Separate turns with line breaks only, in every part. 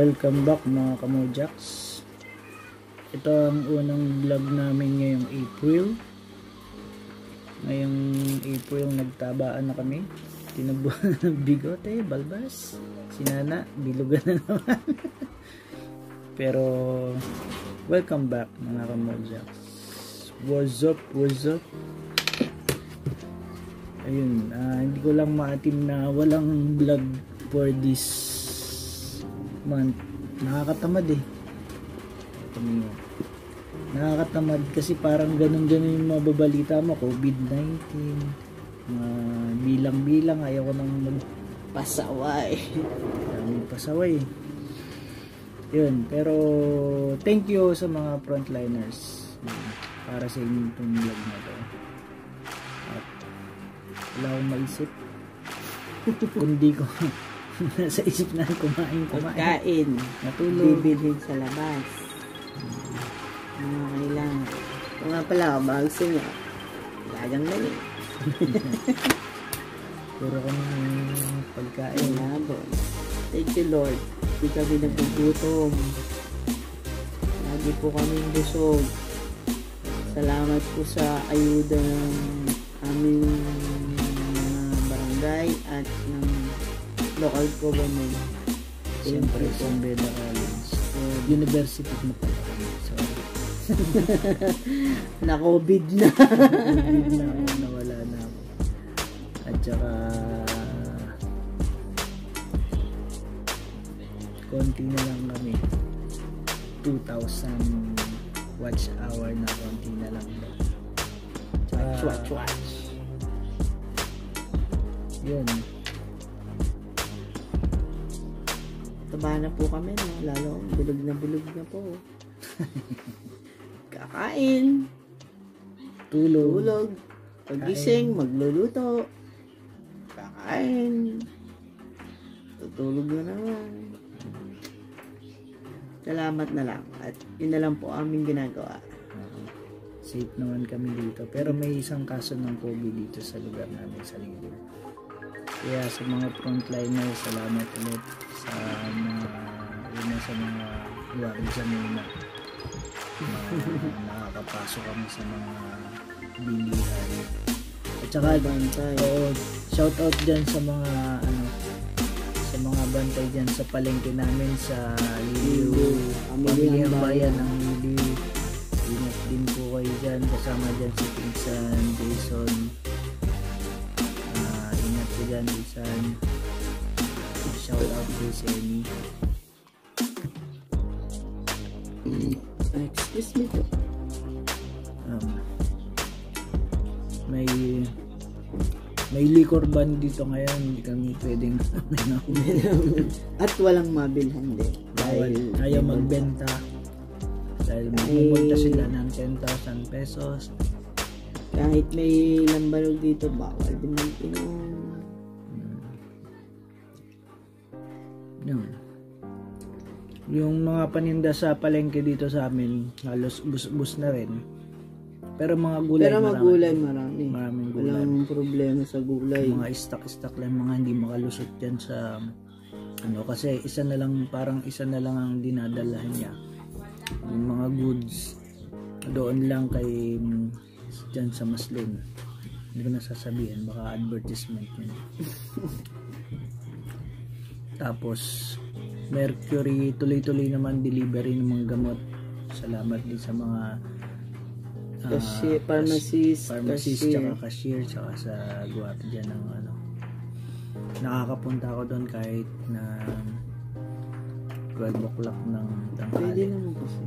Welcome back mga kamojaks. Ito ang unang vlog namin ngayong April. Ngayong April nagtabaan na kami. Tinubuan ng bigote, balbas. Si Nana, bilugan na naman. Pero welcome back mga kamojaks. What's up, what's up? Ayun, ah, hindi ko lang maatim na walang vlog for this month. Nakakatamad eh. Tumingin. Nakakatamad kasi parang ganun-ganun yung mga babalita mo. COVID-19. Mga bilang-bilang. Ayaw ko nang magpasaway. Daming pasaway. Yun. Pero thank you sa mga frontliners. Para sa inyo itong vlog na to. At wala akong maisip. Kundi ko nasa isip na kumain, kumain.
Pagkain.
Natulog.
Bibilhin sa labas. Mga kailangan. Ito nga pala, kung ba gusto nyo, lagang yun.
Puro kami pagkain.
Labon. Thank you, Lord. Hindi kami nagugutom. Lagi po kami busog. Salamat po sa ayuda ng aming mga barangay at ng local government.
Siyempre. San Beda College. University na pala kami. Sorry.
Na COVID na.
Ako, nawala na ako. At saka, konti na lang kami. 2,000 watch hour na konti na lang. Tsaka,
Chwat, chwat.
yun.
Taba na po kami, no? Lalo, bulog na bulog na po. Kakain,
Tulog.
tulog, pagising, magluluto, kakain, tutulog na naman. Salamat na lang. At yun na lang po aming ginagawa.
Safe naman kami dito. Pero may isang kaso ng COVID dito sa lugar namin sa Linggo. Kaya sa mga frontliners, salamat ulit sa mga yun na sa mga guardia muna. Na nakakapasok kami sa mga bilihan. At saka,
Bantay.
oo, shout out dyan sa mga ano sa mga bantay dyan sa palengke namin sa Liliw Pamilyang Bayan ng Liliw ingat din po kayo dyan kasama dyan si Pinsan Jason Po dyan Pinsan shout out si Amy
Excuse me po.
um, may may liquor ban dito ngayon hindi kami pwedeng
At walang mabilhan din. Dahil
ayaw magbenta dahil magpupunta sila ng 10,000 pesos
kahit may lambarog dito, bawal din mag-inom.
Yun. Yung mga paninda sa palengke dito sa amin, halos bus-bus na rin. Pero mga gulay,
Pero
marami.
magulay marami.
Maraming gulay.
Walang problema sa gulay.
Mga stock-stock lang, mga hindi makalusot dyan sa ano kasi isa na lang parang isa na lang ang dinadalahan niya yung mga goods doon lang kay dyan sa Maslin hindi ko nasasabihin baka advertisement yun tapos Mercury tuloy-tuloy naman delivery ng mga gamot salamat din sa mga ah,
Cashier, pharmacist,
pharmacist
cashier.
tsaka cashier tsaka sa guwapa dyan ng ano nakakapunta ako doon kahit na 12 o'clock ng
Pwede
tanghali
naman kasi.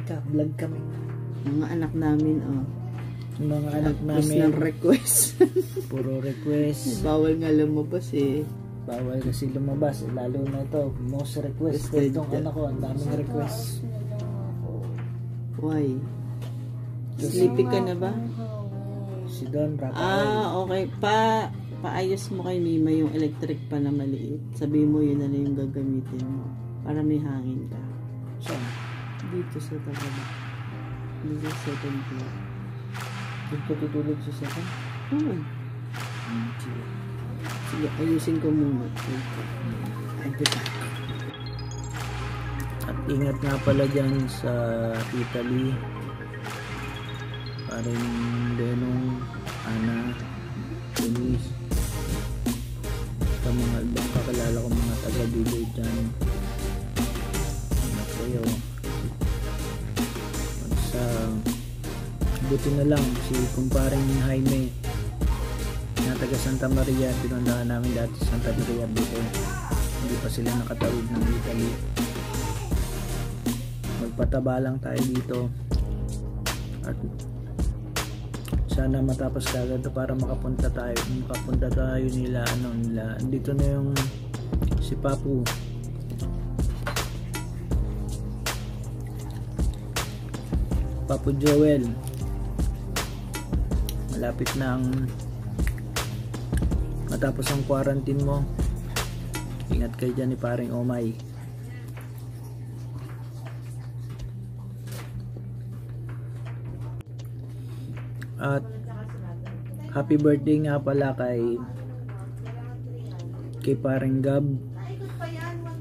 Ika, vlog kami
Mga anak namin, oh.
yung mga anak
Tapos
namin
ng request.
puro request
Bawal nga lumabas eh.
Bawal kasi lumabas eh, lalo na ito most requested itong anak ko ang daming request
Why? Sleepy ka na ba?
si Don Rafael
Ah, okay. Pa paayos mo kay Mima yung electric pa na maliit. Sabi mo yun na lang yung gagamitin mo. Para may hangin ka.
saan?
Dito sa tabi. Dito sa second floor.
ko tutulog sa second
Oo.
Hmm, sige.
Ayusin ko muna.
Attack. At ingat nga pala dyan sa Italy. Parin Denong, Ana, Denise. Sa mga ibang kakilala ko mga taga-dulo dyan. Ano kayo? At sa buti na lang si kumparing Jaime na taga Santa Maria pinundahan namin dati sa Santa Maria dito hindi pa sila nakatawid ng Italy. Magpataba lang tayo dito. At sana matapos kagad para makapunta tayo makapunta tayo nila ano nila. Dito na yung si Papu. Papu Joel. Malapit na ang matapos ang quarantine mo ingat kayo dyan ni paring Omay. At happy birthday nga pala kay kay paring Gab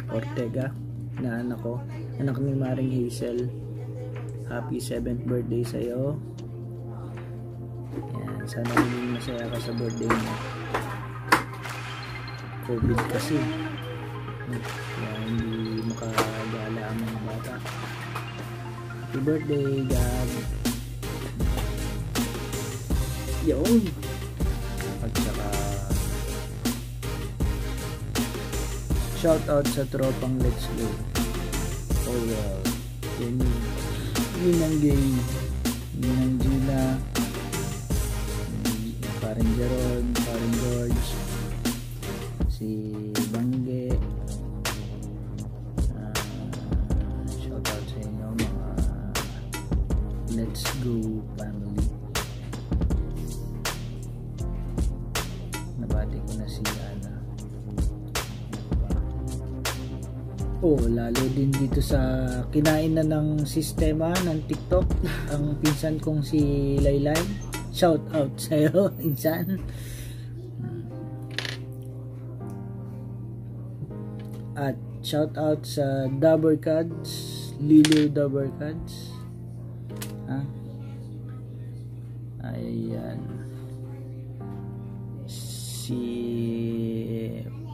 Ortega na anak ko anak ni Maring Hazel. Happy 7th birthday sa'yo. Yan sana maging masaya ka sa birthday mo COVID kasi. Kaya hindi makagala ang mga bata. Happy birthday, Gab.
Yun.
At saka shout out sa tropang Let's Go. Oh well. Yun yun. Ang gay. Yun ang Gina. Paring Jeron, paring George. Si Bangge. Ah, shout out sa inyo mga Let's Go family. Nabati ko na si Ana. Oh, lalo din dito sa kinain na ng sistema ng TikTok ang pinsan kong si Laylay. Shout out sa iyo, At shout out sa Dabber Cards, Lilo Dabber Cards. Ha? Ayan. Si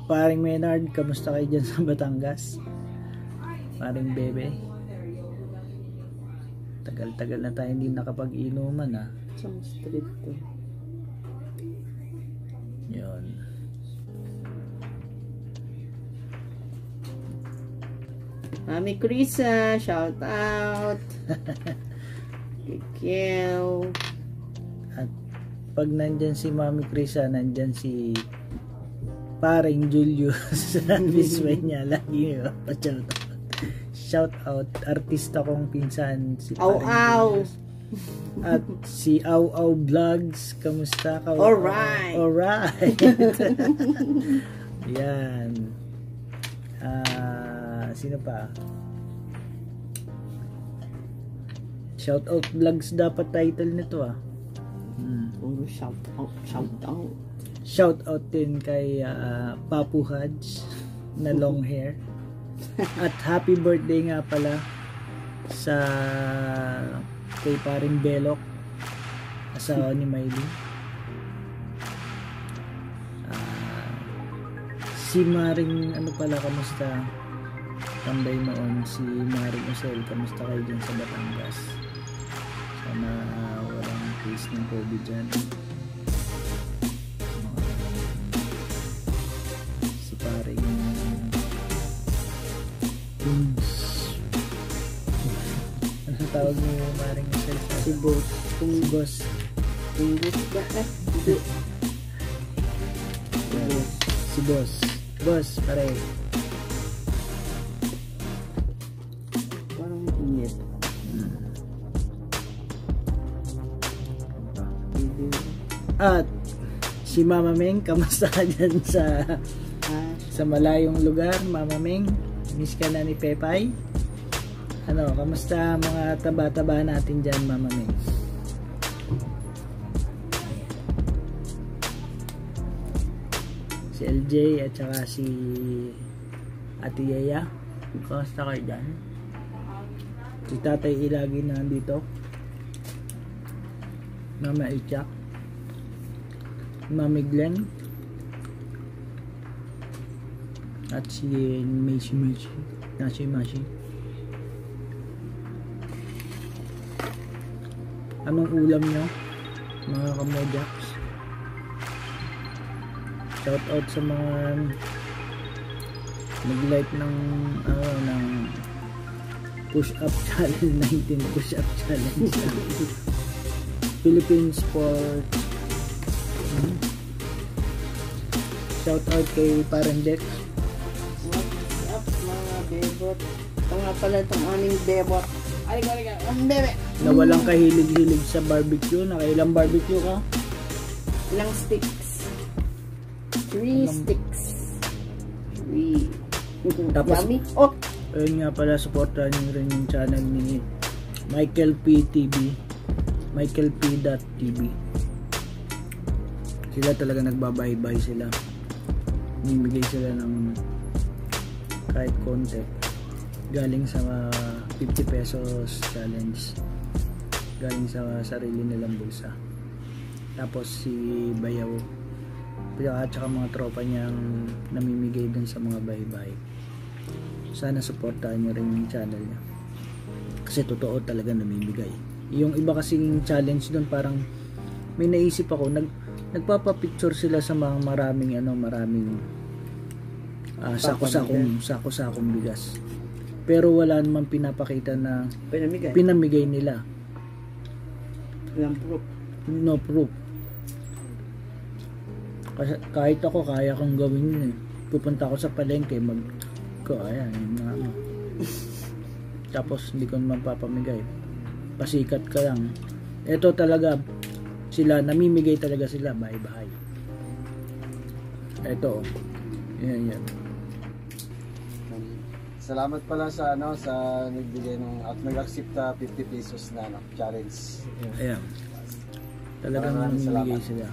Paring Menard, kamusta kayo dyan sa Batangas? Paring Bebe. Tagal-tagal na tayo hindi nakapag-inuman ha.
Sa street to.
Yun.
Mami Krisa, shout out. Kikiw.
At pag nandyan si Mami Krisa, nandyan si paring Julius Miss niya lagi yun. shout out shout out artista kong pinsan si
aw.
Julius. at si Aw Aw Vlogs kamusta ka
Alright.
alright yan ah sino pa shout out vlogs dapat title nito ah hmm.
Puro shout out, shout out.
Shout out din kay ah, Papu Haj na long hair. At happy birthday nga pala sa kay paring Belok asawa ni Miley. Ah, si Maring ano pala kamusta? Tambay noon si Maring Osel kamusta kayo dyan sa Batangas? Sana ah, walang case ng COVID dyan. si paring Tunes. Ano tawag mo yung paring Michelle?
Si Boss.
Si Boss.
Tunggos ba eh?
Si Boss. Boss, pare. At si Mama Meng, kamusta ka dyan sa
Ah,
sa malayong lugar, Mama Meng? Miss ka na ni Pepay? Ano, kamusta mga taba-taba natin dyan, Mama Meng? Si LJ at saka si Ate Yaya, kamusta kayo dyan? Si Tatay Ilagi na nandito. Mama Ichak. Mami Glenn. At si Macy Macy. Nashi Mashi. Anong ulam nyo? Mga kamodaks. Shout out sa mga nag-like ng ano ng push up challenge 19 push up challenge Philippine sport Hmm. Shout out kay parang Dex
What's up mga bebot? Ito nga pala itong aming bebot. Ko rin Ang bebe.
na walang kahilig-hilig sa barbecue nakailang barbecue ka
Ilang sticks? Three
Ilang-
sticks. Three.
Tapos-
Yummy. Oh!
ayun nga pala supportan nyo rin yung channel ni Michael P. TV Michael P. TV sila talaga nagbabahay-bahay sila. Nimigay sila ng kahit konti. Galing sa uh, 50 pesos challenge. Galing sa sarili nilang bulsa. Tapos si Bayaw. At saka mga tropa niyang namimigay dun sa mga bahay-bahay sana supportahan nyo rin yung channel niya. Kasi totoo talaga namimigay. Yung iba kasing challenge doon parang may naisip ako nag nagpapapicture sila sa mga maraming ano maraming ah, sako-sakong sako-sakong bigas. Pero wala namang pinapakita na
Pinamigay.
pinamigay nila.
Proof.
no proof. Kasi kahit ako kaya kong gawin yun eh. Pupunta ako sa palengke mag ko ayan yung mga ano tapos hindi ko naman papamigay. Pasikat ka lang. Eto talaga sila namimigay talaga sila bahay bahay eto oh. yan yan
Salamat pala sa ano sa nagbigay ng at nag-accept na 50 pesos na ano, challenge.
ayan talagang
Maraming
namimigay
salamat.
sila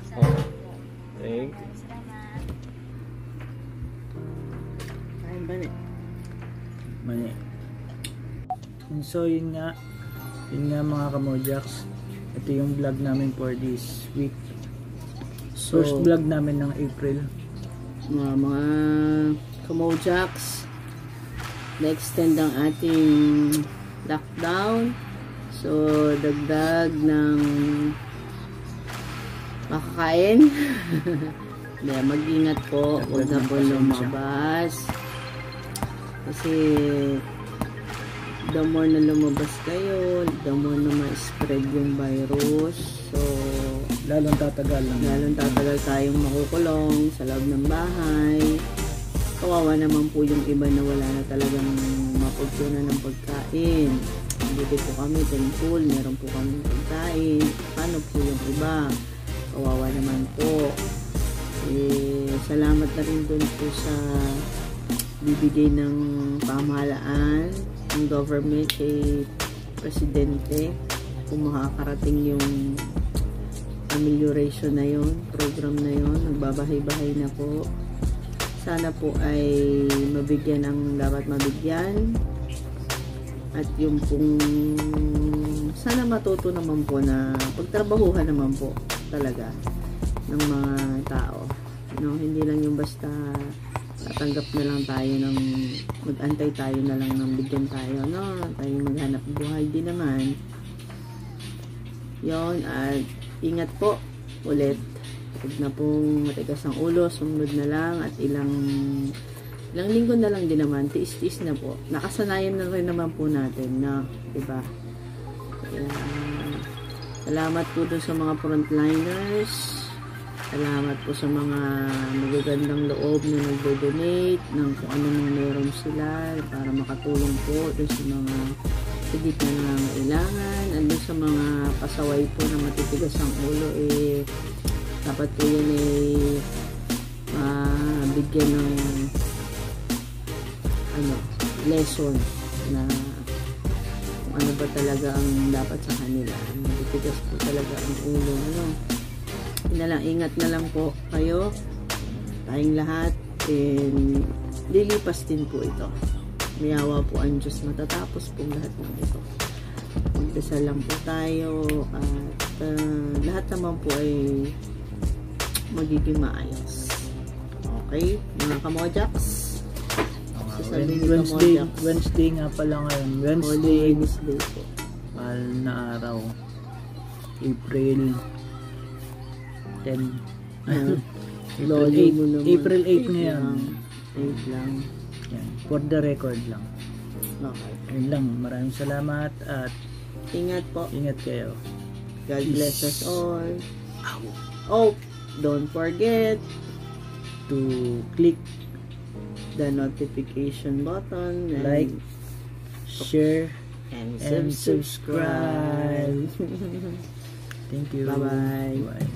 Thank
Kain ba na?
Mani. So yun nga, yun nga mga kamojaks. Ito yung vlog namin for this week.
So,
First vlog namin ng April.
mga mga kamojaks na-extend ang ating lockdown. So dagdag ng makakain. Hindi, mag-ingat po. Huwag na po lumabas. Kasi the more na lumabas kayo the more na ma-spread yung virus so
Lalong tatagal lang.
Lalong tatagal tayong makukulong sa loob ng bahay. Kawawa naman po yung iba na wala na talagang mapagtunan ng pagkain. Dito po kami, thankful, meron po kami pagkain. Paano po yung iba? Kawawa naman po. Eh, salamat na rin dun po sa bibigay ng pamahalaan, ng government kay Presidente kung makakarating yung amelioration na yon program na yon nagbabahay-bahay na po. Sana po ay mabigyan ng dapat mabigyan. At yung pong sana matuto naman po na pagtrabahuhan naman po talaga ng mga tao. No hindi lang yung basta tatanggap na lang tayo ng mag-antay tayo na lang ng bigyan tayo no? Tayo maghanap buhay din naman. Yon at ingat po ulit. Huwag na pong matigas ang ulo sumunod na lang at ilang ilang linggo na lang din naman tiis-tiis na po. Nakasanayan na rin naman po natin na diba? Kaya, salamat po dun sa mga frontliners salamat po sa mga magagandang loob na nagdo-donate ng kung ano mga meron sila para makatulong po dun sa mga higit na nangangailangan. At dun sa mga pasaway po na matitigas ang ulo eh dapat po yan eh mabigyan ng ano lesson na kung ano ba talaga ang dapat sa kanila. Matitigas po talaga ang ulo ano na lang ingat na lang po kayo tayong lahat And lilipas din po ito. Mayawa po ang Diyos matatapos po lahat ng ito. Magdasal lang po tayo at ah, lahat naman po ay magiging maayos. Okay, mga kamojaks. Sasabihin
Wednesday. Wednesday nga pala ngayon.
Holy
Wednesday,
Wednesday po.
mahal na araw. April 10.
Ah,
April
Lolo mo
8.
naman.
April 8
Eight
ngayon.
lang. Eight lang.
Yan. For the record lang.
Okay.
Yun lang. Maraming salamat at
Ingat po.
ingat kayo.
God bless us all. Oh, don't forget
To click,
the notification button and,
like, share,
and,
and
subscribe.
subscribe. Thank you.
Bye-bye.
Bye.